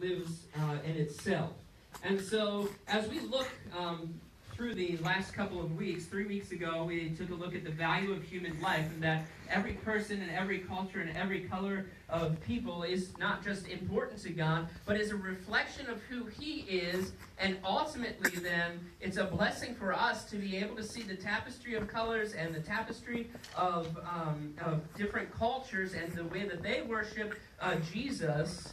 lives uh, in itself. And so, as we look um, through the last couple of weeks, three weeks ago, we took a look at the value of human life and that every person and every culture and every color of people is not just important to God, but is a reflection of who He is. And ultimately, then, it's a blessing for us to be able to see the tapestry of colors and the tapestry of, um, of different cultures and the way that they worship uh, Jesus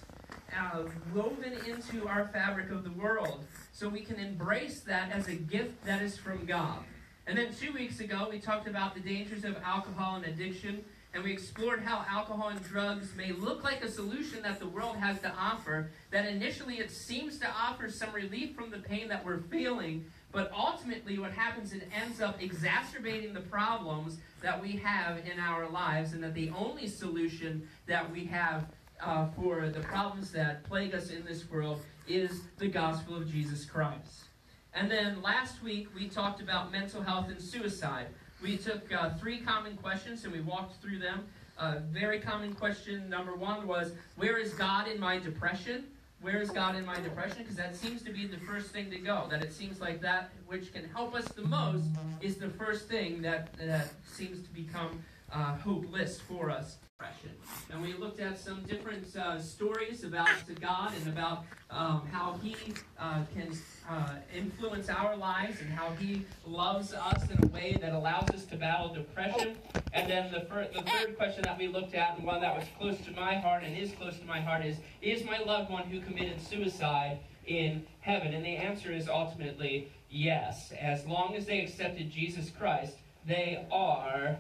uh, woven into our fabric of the world. So we can embrace that as a gift that is from God. And then two weeks ago, we talked about the dangers of alcohol and addiction, and we explored how alcohol and drugs may look like a solution that the world has to offer, that initially it seems to offer some relief from the pain that we're feeling, but ultimately what happens, it ends up exacerbating the problems that we have in our lives, and that the only solution that we have uh, for the problems that plague us in this world is the gospel of Jesus Christ. And then last week we talked about mental health and suicide. We took uh, three common questions and we walked through them. Uh, very common question number one was, Where is God in my depression? Where is God in my depression? Because that seems to be the first thing to go. That it seems like that which can help us the most is the first thing that, that seems to become uh, hopeless for us. Depression. And we looked at some different uh, stories about God and about um, how He uh, can uh, influence our lives and how He loves us in a way that allows us to battle depression. And then the, fir- the third question that we looked at, and one that was close to my heart and is close to my heart, is Is my loved one who committed suicide in heaven? And the answer is ultimately yes. As long as they accepted Jesus Christ, they are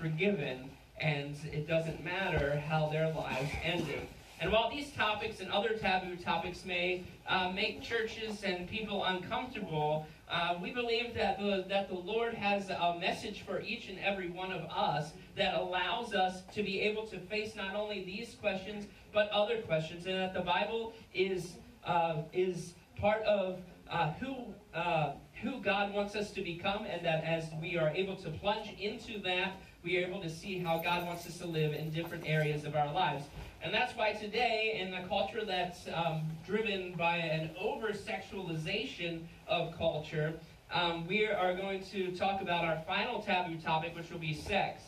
forgiven and it doesn't matter how their lives ended. And while these topics and other taboo topics may uh, make churches and people uncomfortable, uh, we believe that the, that the Lord has a message for each and every one of us that allows us to be able to face not only these questions, but other questions, and that the Bible is, uh, is part of uh, who, uh, who God wants us to become, and that as we are able to plunge into that, we are able to see how God wants us to live in different areas of our lives. And that's why today, in a culture that's um, driven by an over sexualization of culture, um, we are going to talk about our final taboo topic, which will be sex.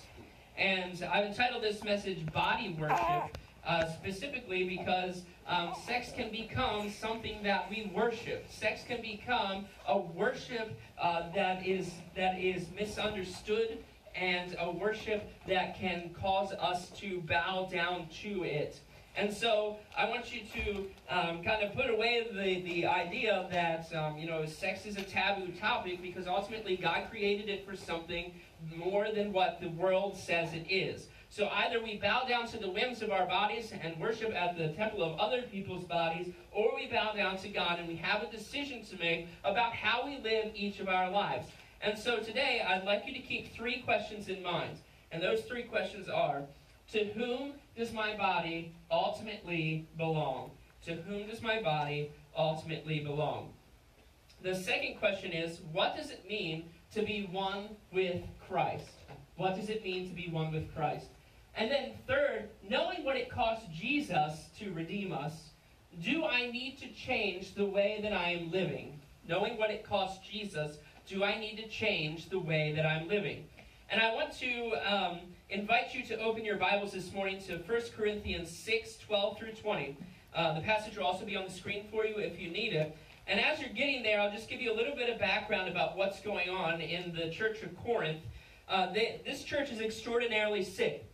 And I've entitled this message Body Worship, uh, specifically because um, sex can become something that we worship. Sex can become a worship uh, that is that is misunderstood and a worship that can cause us to bow down to it. And so I want you to um, kind of put away the, the idea that, um, you know, sex is a taboo topic because ultimately God created it for something more than what the world says it is. So either we bow down to the whims of our bodies and worship at the temple of other people's bodies, or we bow down to God and we have a decision to make about how we live each of our lives. And so today, I'd like you to keep three questions in mind. And those three questions are To whom does my body ultimately belong? To whom does my body ultimately belong? The second question is What does it mean to be one with Christ? What does it mean to be one with Christ? And then, third, knowing what it cost Jesus to redeem us, do I need to change the way that I am living? Knowing what it cost Jesus do I need to change the way that I'm living? And I want to um, invite you to open your Bibles this morning to 1 Corinthians 6 12 through 20. Uh, the passage will also be on the screen for you if you need it. And as you're getting there, I'll just give you a little bit of background about what's going on in the church of Corinth. Uh, they, this church is extraordinarily sick.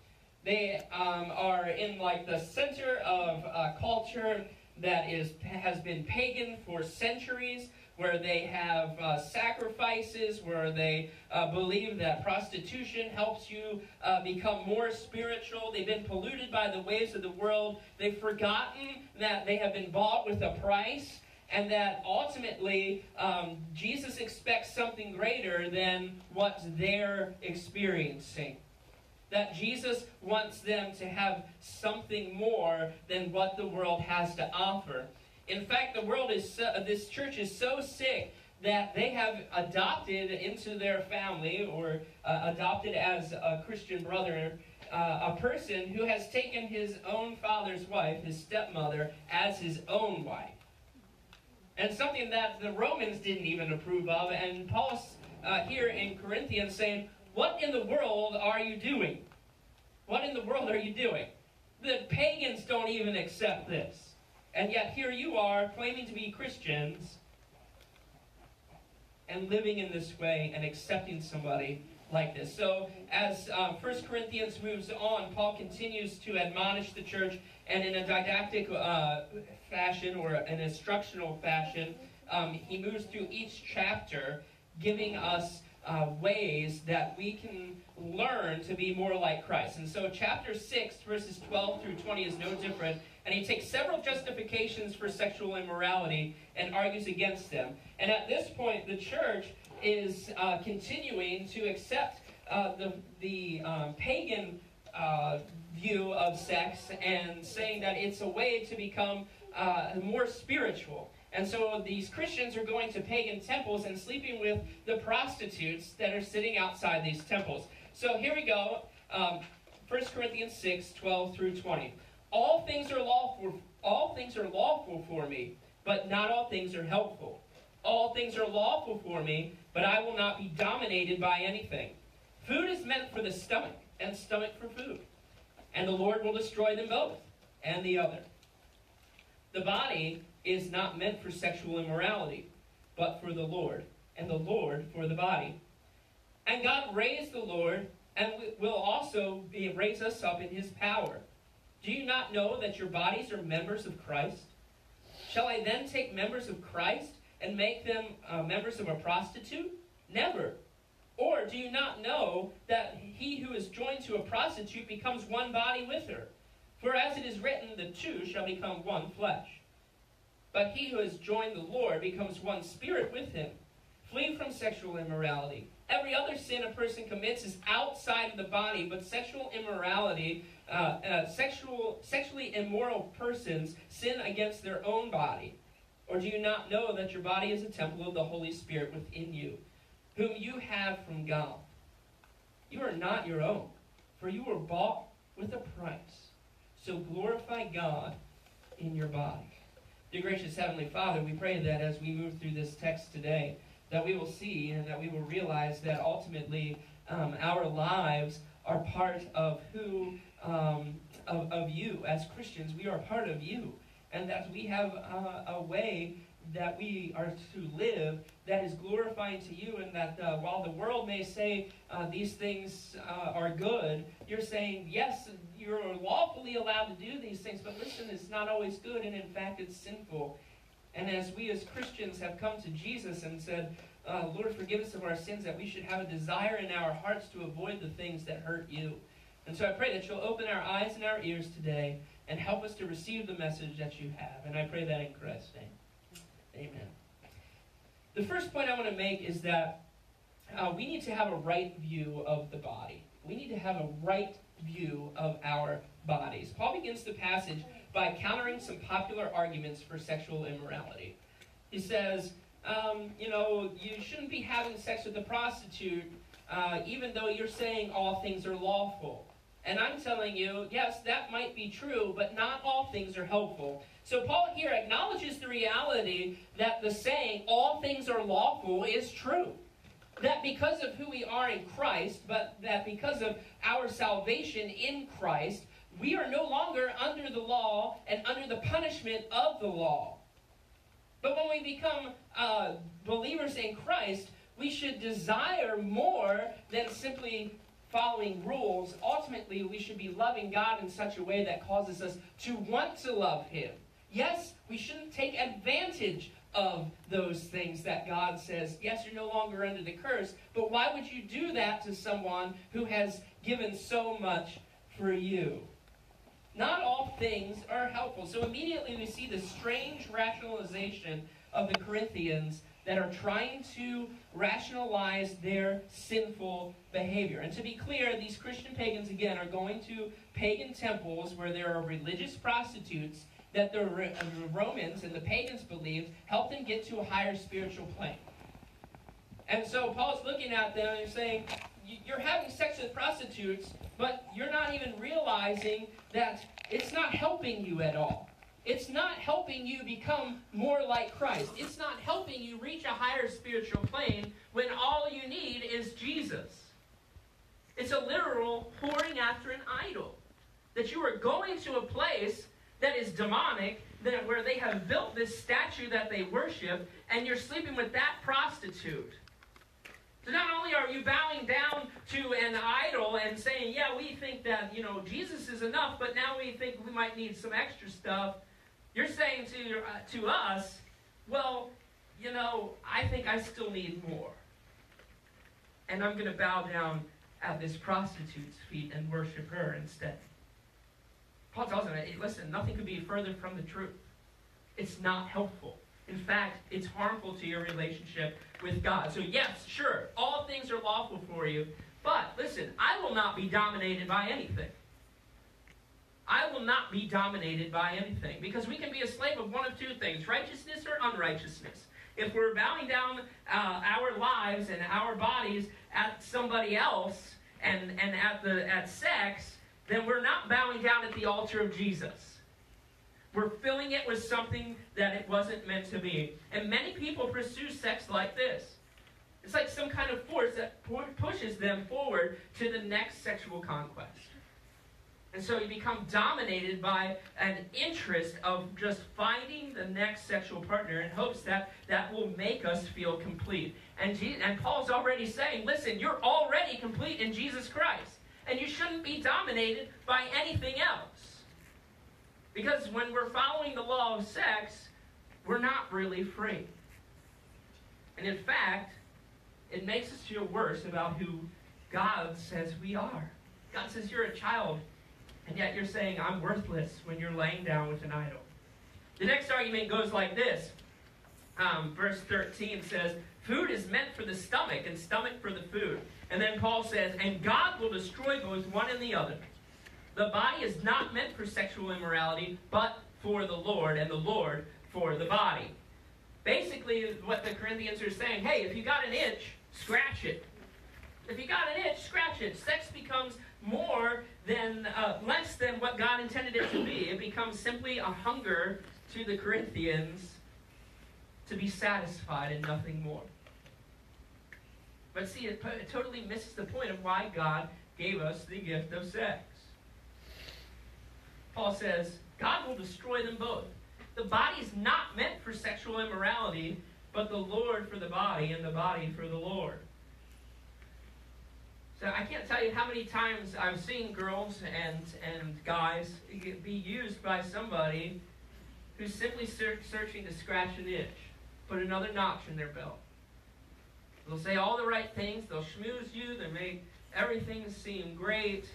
They um, are in like the center of a culture that is has been pagan for centuries where they have uh, sacrifices, where they uh, believe that prostitution helps you uh, become more spiritual. They've been polluted by the ways of the world. They've forgotten that they have been bought with a price. And that ultimately, um, Jesus expects something greater than what they're experiencing that Jesus wants them to have something more than what the world has to offer. In fact, the world is so, this church is so sick that they have adopted into their family or uh, adopted as a Christian brother uh, a person who has taken his own father's wife, his stepmother, as his own wife. And something that the Romans didn't even approve of. And Paul's uh, here in Corinthians saying, What in the world are you doing? What in the world are you doing? The pagans don't even accept this. And yet here you are claiming to be Christians and living in this way and accepting somebody like this. So, as um, 1 Corinthians moves on, Paul continues to admonish the church, and in a didactic uh, fashion or an instructional fashion, um, he moves through each chapter, giving us uh, ways that we can learn to be more like Christ. And so, chapter 6, verses 12 through 20 is no different. And he takes several justifications for sexual immorality and argues against them. And at this point, the church is uh, continuing to accept uh, the, the um, pagan uh, view of sex and saying that it's a way to become uh, more spiritual. And so these Christians are going to pagan temples and sleeping with the prostitutes that are sitting outside these temples. So here we go. Um, 1 Corinthians 6, 12 through 20. All things are lawful, all things are lawful for me, but not all things are helpful. All things are lawful for me, but I will not be dominated by anything. Food is meant for the stomach, and stomach for food. And the Lord will destroy them both, and the other. The body is not meant for sexual immorality, but for the Lord, and the Lord for the body. And God raised the Lord, and will also be, raise us up in his power. Do you not know that your bodies are members of Christ? Shall I then take members of Christ and make them uh, members of a prostitute? Never. Or do you not know that he who is joined to a prostitute becomes one body with her? For as it is written, the two shall become one flesh. But he who has joined the Lord becomes one spirit with him. Flee from sexual immorality. Every other sin a person commits is outside of the body, but sexual immorality, uh, uh, sexual, sexually immoral persons sin against their own body. Or do you not know that your body is a temple of the Holy Spirit within you, whom you have from God? You are not your own, for you were bought with a price. So glorify God in your body. Dear gracious Heavenly Father, we pray that as we move through this text today, that we will see and that we will realize that ultimately um, our lives are part of who, um, of, of you. As Christians, we are part of you and that we have uh, a way that we are to live that is glorifying to you, and that uh, while the world may say uh, these things uh, are good, you're saying, yes, you're lawfully allowed to do these things, but listen, it's not always good, and in fact, it's sinful. And as we as Christians have come to Jesus and said, uh, Lord, forgive us of our sins, that we should have a desire in our hearts to avoid the things that hurt you. And so I pray that you'll open our eyes and our ears today and help us to receive the message that you have. And I pray that in Christ's name. Amen. The first point I want to make is that uh, we need to have a right view of the body. We need to have a right view of our bodies. Paul begins the passage by countering some popular arguments for sexual immorality. He says, um, you know, you shouldn't be having sex with a prostitute, uh, even though you're saying all things are lawful. And I'm telling you, yes, that might be true, but not all things are helpful. So Paul here acknowledges the reality that the saying, all things are lawful, is true. That because of who we are in Christ, but that because of our salvation in Christ, we are no longer under the law and under the punishment of the law. But when we become uh, believers in Christ, we should desire more than simply following rules, ultimately we should be loving God in such a way that causes us to want to love Him. Yes, we shouldn't take advantage of those things that God says, yes, you're no longer under the curse, but why would you do that to someone who has given so much for you? Not all things are helpful. So immediately we see the strange rationalization of the Corinthians that are trying to rationalize their sinful behavior. And to be clear, these Christian pagans, again, are going to pagan temples where there are religious prostitutes that the uh, Romans and the pagans believed helped them get to a higher spiritual plane. And so Paul's looking at them and saying, you're having sex with prostitutes, but you're not even realizing that it's not helping you at all. It's not helping you become more like Christ. It's not helping you reach a higher spiritual plane when all you need is Jesus. It's a literal pouring after an idol. That you are going to a place that is demonic, that where they have built this statue that they worship, and you're sleeping with that prostitute. So not only are you bowing down to an idol and saying, yeah, we think that, you know, Jesus is enough, but now we think we might need some extra stuff. You're saying to, uh, to us, well, you know, I think I still need more. And I'm going to bow down at this prostitute's feet and worship her instead. Paul tells them, hey, listen, nothing could be further from the truth. It's not helpful. In fact, it's harmful to your relationship with God. So, yes, sure, all things are lawful for you. But listen, I will not be dominated by anything. I will not be dominated by anything. Because we can be a slave of one of two things righteousness or unrighteousness. If we're bowing down uh, our lives and our bodies at somebody else and, and at, the, at sex, then we're not bowing down at the altar of Jesus. We're filling it with something that it wasn't meant to be. And many people pursue sex like this. It's like some kind of force that pushes them forward to the next sexual conquest. And so you become dominated by an interest of just finding the next sexual partner in hopes that that will make us feel complete. And, Jesus, and Paul's already saying, listen, you're already complete in Jesus Christ. And you shouldn't be dominated by anything else. Because when we're following the law of sex, we're not really free. And in fact, it makes us feel worse about who God says we are. God says you're a child and yet you're saying, I'm worthless when you're laying down with an idol. The next argument goes like this. Um, verse 13 says, Food is meant for the stomach, and stomach for the food. And then Paul says, And God will destroy both one and the other. The body is not meant for sexual immorality, but for the Lord, and the Lord for the body. Basically, what the Corinthians are saying hey, if you got an itch, scratch it. If you got an itch, scratch it. Sex becomes more than uh, less than what God intended it to be. It becomes simply a hunger to the Corinthians to be satisfied and nothing more. But see, it, it totally misses the point of why God gave us the gift of sex. Paul says, God will destroy them both. The body is not meant for sexual immorality, but the Lord for the body, and the body for the Lord. So I can't tell you how many times I've seen girls and, and guys be used by somebody who's simply ser- searching to scratch an itch, put another notch in their belt. They'll say all the right things, they'll schmooze you, they make everything seem great.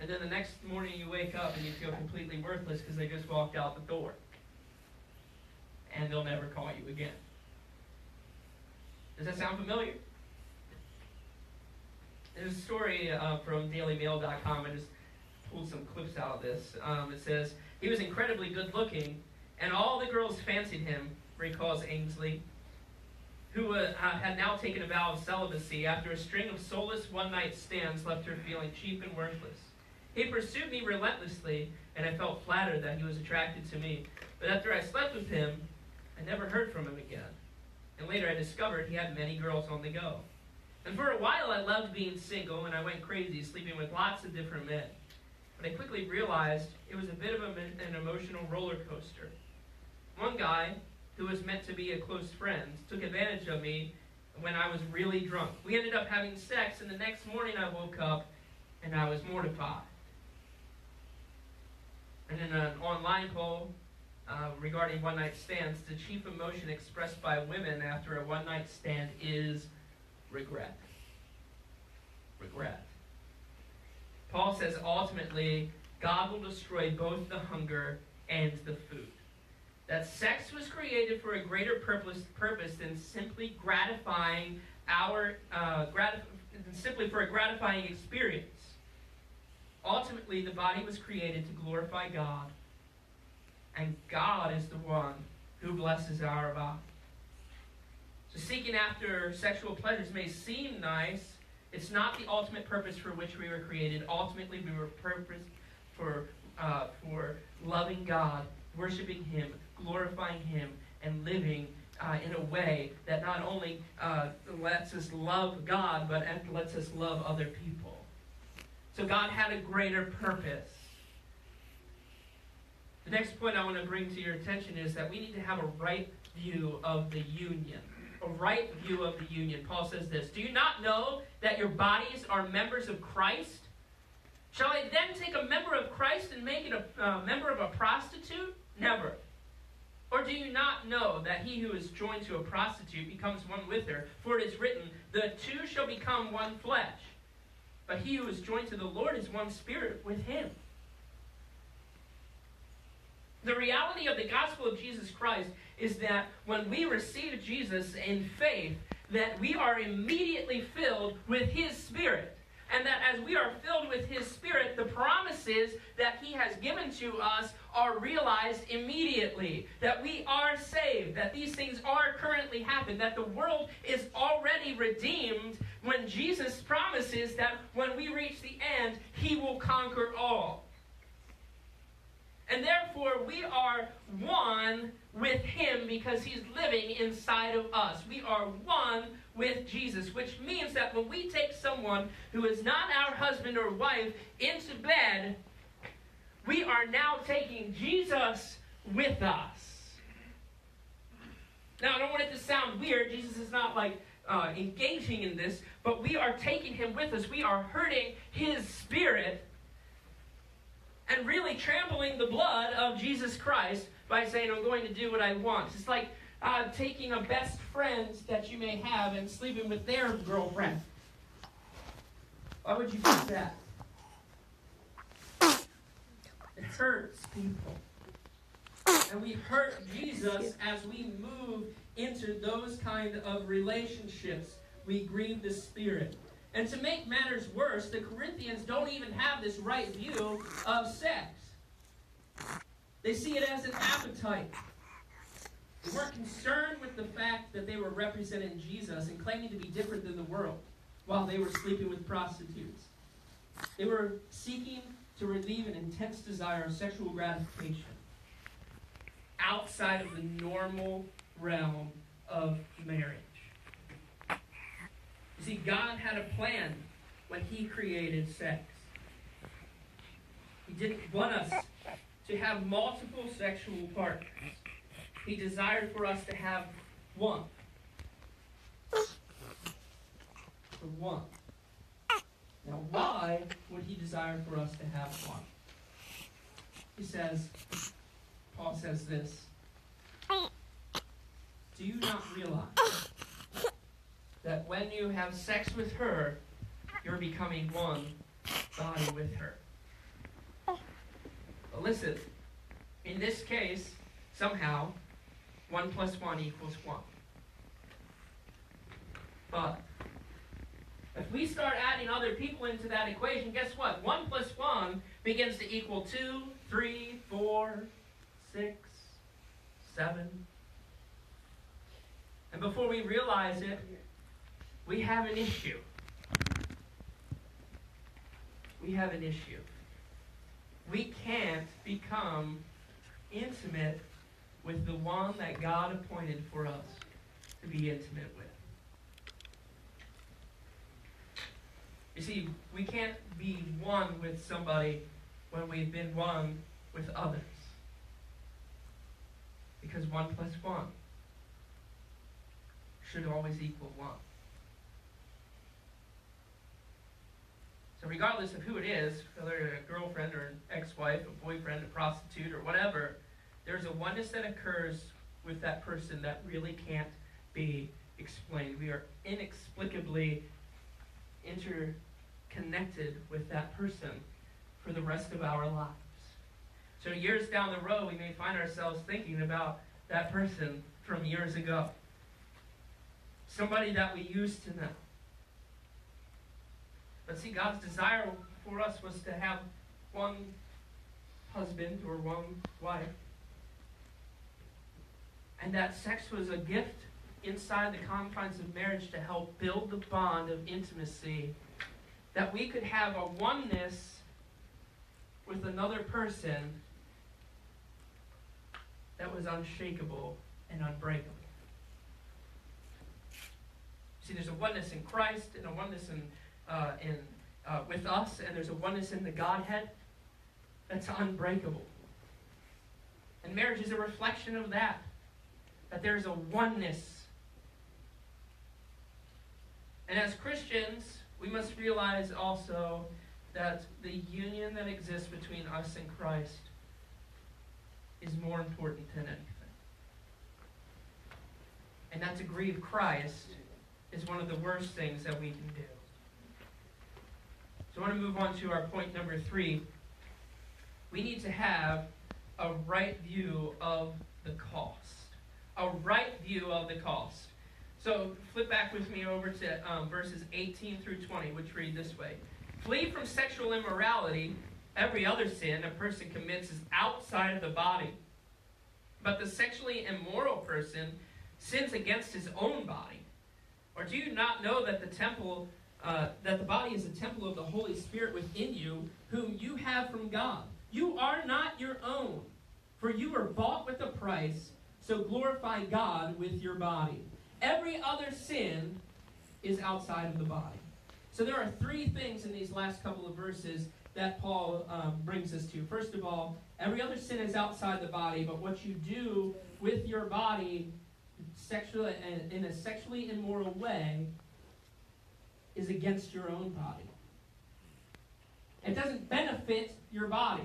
And then the next morning you wake up and you feel completely worthless because they just walked out the door. And they'll never call you again. Does that sound familiar? There's a story uh, from DailyMail.com. I just pulled some clips out of this. Um, it says, He was incredibly good looking, and all the girls fancied him, recalls Ainsley, who uh, had now taken a vow of celibacy after a string of soulless one night stands left her feeling cheap and worthless. He pursued me relentlessly, and I felt flattered that he was attracted to me. But after I slept with him, I never heard from him again. And later I discovered he had many girls on the go. And for a while, I loved being single, and I went crazy, sleeping with lots of different men. But I quickly realized it was a bit of a, an emotional roller coaster. One guy, who was meant to be a close friend, took advantage of me when I was really drunk. We ended up having sex, and the next morning I woke up and I was mortified. And in an online poll uh, regarding one night stands, the chief emotion expressed by women after a one night stand is regret. Regret. Paul says ultimately, God will destroy both the hunger and the food. That sex was created for a greater purpose, purpose than simply gratifying our uh, gratif- simply for a gratifying experience. Ultimately, the body was created to glorify God, and God is the one who blesses our body. So seeking after sexual pleasures may seem nice. It's not the ultimate purpose for which we were created. Ultimately, we were purposed for uh, for loving God, worshiping Him, glorifying Him, and living uh, in a way that not only uh, lets us love God, but lets us love other people. So God had a greater purpose. The next point I want to bring to your attention is that we need to have a right view of the union. A right view of the union. Paul says this Do you not know that your bodies are members of Christ? Shall I then take a member of Christ and make it a uh, member of a prostitute? Never. Or do you not know that he who is joined to a prostitute becomes one with her? For it is written, The two shall become one flesh. But he who is joined to the Lord is one spirit with him. The reality of the gospel of Jesus Christ is that when we receive Jesus in faith, that we are immediately filled with his spirit and that as we are filled with His Spirit, the promises that He has given to us are realized immediately. That we are saved, that these things are currently happening, that the world is already redeemed when Jesus promises that when we reach the end, He will conquer all. And therefore, we are one with Him because He's living inside of us. We are one with Jesus, which means that when we take someone who is not our husband or wife into bed, we are now taking Jesus with us. Now, I don't want it to sound weird. Jesus is not like uh, engaging in this, but we are taking him with us. We are hurting his spirit and really trampling the blood of Jesus Christ by saying, I'm going to do what I want. It's like uh, taking a best friend that you may have and sleeping with their girlfriend. Why would you do that? It hurts people. And we hurt Jesus as we move into those kind of relationships. We grieve the Spirit. And to make matters worse, the Corinthians don't even have this right view of sex. They see it as an appetite. They weren't concerned with the fact that they were representing Jesus and claiming to be different than the world while they were sleeping with prostitutes. They were seeking to relieve an intense desire of sexual gratification outside of the normal realm of marriage. See, God had a plan when He created sex. He didn't want us to have multiple sexual partners. He desired for us to have one. For one. Now, why would he desire for us to have one? He says, Paul says this Do you not realize that when you have sex with her, you're becoming one body with her? But listen, in this case, somehow, 1 plus 1 equals 1. But if we start adding other people into that equation, guess what? 1 plus 1 begins to equal 2, 3, 4, 6, 7. And before we realize it, we have an issue. We have an issue. We can't become intimate with the one that God appointed for us to be intimate with. You see, we can't be one with somebody when we've been one with others. Because one plus one should always equal one. Regardless of who it is, whether a girlfriend or an ex wife, a boyfriend, a prostitute, or whatever, there's a oneness that occurs with that person that really can't be explained. We are inexplicably interconnected with that person for the rest of our lives. So, years down the road, we may find ourselves thinking about that person from years ago. Somebody that we used to know. But see, God's desire for us was to have one husband or one wife and that sex was a gift inside the confines of marriage to help build the bond of intimacy, that we could have a oneness with another person that was unshakable and unbreakable. See, there's a oneness in Christ and a oneness in, uh, in uh, with us, and there's a oneness in the Godhead that's unbreakable. And marriage is a reflection of that. That there's a oneness. And as Christians, we must realize also that the union that exists between us and Christ is more important than anything. And that to grieve Christ is one of the worst things that we can do. So I want to move on to our point number three. We need to have a right view of the cost. A right view of the cost. So flip back with me over to um, verses 18 through 20, which read this way Flee from sexual immorality. Every other sin a person commits is outside of the body. But the sexually immoral person sins against his own body. Or do you not know that the temple, uh, that the body is a temple of the Holy Spirit within you, whom you have from God? You are not your own, for you were bought with a price, so glorify God with your body. Every other sin is outside of the body. So there are three things in these last couple of verses that Paul um, brings us to. First of all, every other sin is outside the body, but what you do with your body sexually in a sexually immoral way is against your own body. It doesn't benefit your body.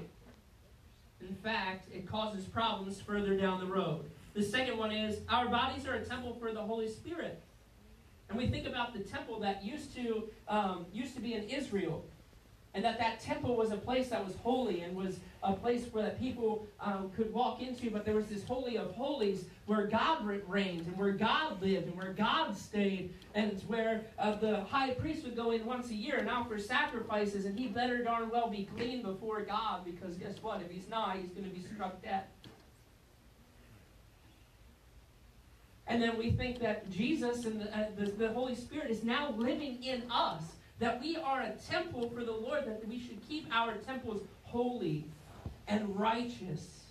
In fact, it causes problems further down the road. The second one is our bodies are a temple for the Holy Spirit. And we think about the temple that used to um, used to be in Israel and that that temple was a place that was holy and was a place where that people um, could walk into but there was this holy of holies where god reigned and where god lived and where god stayed. And where uh, the high priest would go in once a year and offer sacrifices and he better darn well be clean before god because guess what? If he's not he's going to be struck dead. And then we think that jesus and the, uh, the, the holy spirit is now living in us that we are a temple for the Lord, that we should keep our temples holy and righteous.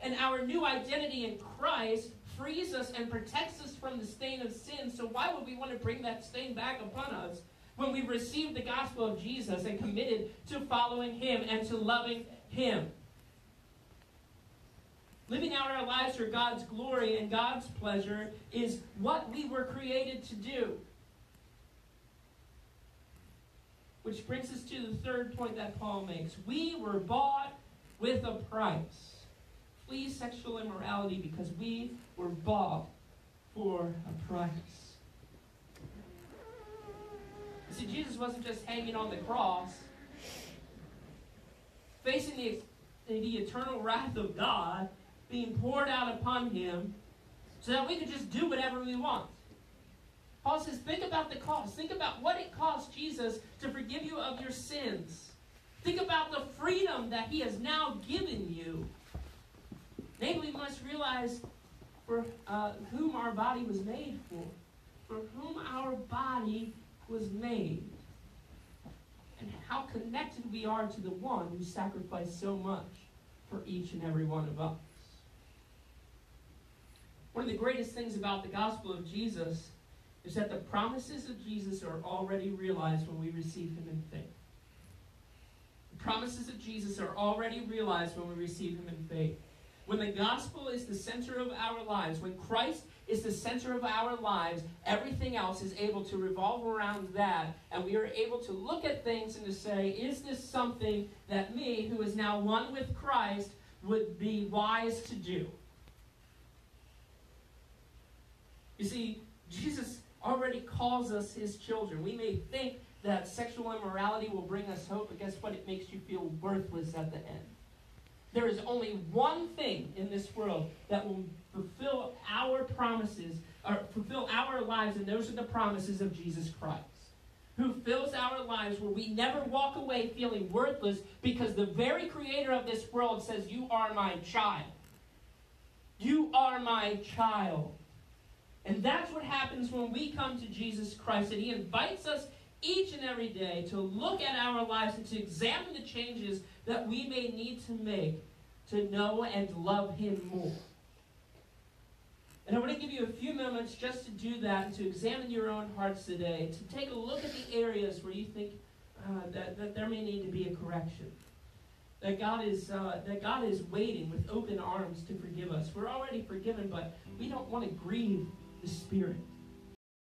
And our new identity in Christ frees us and protects us from the stain of sin. So, why would we want to bring that stain back upon us when we've received the gospel of Jesus and committed to following Him and to loving Him? Living out our lives for God's glory and God's pleasure is what we were created to do. Which brings us to the third point that Paul makes. We were bought with a price. Flee sexual immorality because we were bought for a price. See, Jesus wasn't just hanging on the cross, facing the, the eternal wrath of God being poured out upon him so that we could just do whatever we want. Paul says, think about the cost. Think about what it cost Jesus to forgive you of your sins. Think about the freedom that he has now given you. Namely, we must realize for uh, whom our body was made for. For whom our body was made. And how connected we are to the one who sacrificed so much for each and every one of us. One of the greatest things about the gospel of Jesus is that the promises of Jesus are already realized when we receive him in faith. Promises of Jesus are already realized when we receive him in faith. When the gospel is the center of our lives, when Christ is the center of our lives, everything else is able to revolve around that, and we are able to look at things and to say, is this something that me, who is now one with Christ, would be wise to do? You see, Jesus already calls us his children. We may think that sexual immorality will bring us hope, but guess what? It makes you feel worthless at the end. There is only one thing in this world that will fulfill our promises, or fulfill our lives, and those are the promises of Jesus Christ. Who fills our lives where we never walk away feeling worthless because the very creator of this world says, You are my child. You are my child. And that's what happens when we come to Jesus Christ. And He invites us each and every day to look at our lives and to examine the changes that we may need to make to know and love Him more. And I want to give you a few moments just to do that and to examine your own hearts today, to take a look at the areas where you think uh, that, that there may need to be a correction. That God is uh, that God is waiting with open arms to forgive us. We're already forgiven, but we don't want to grieve the Spirit.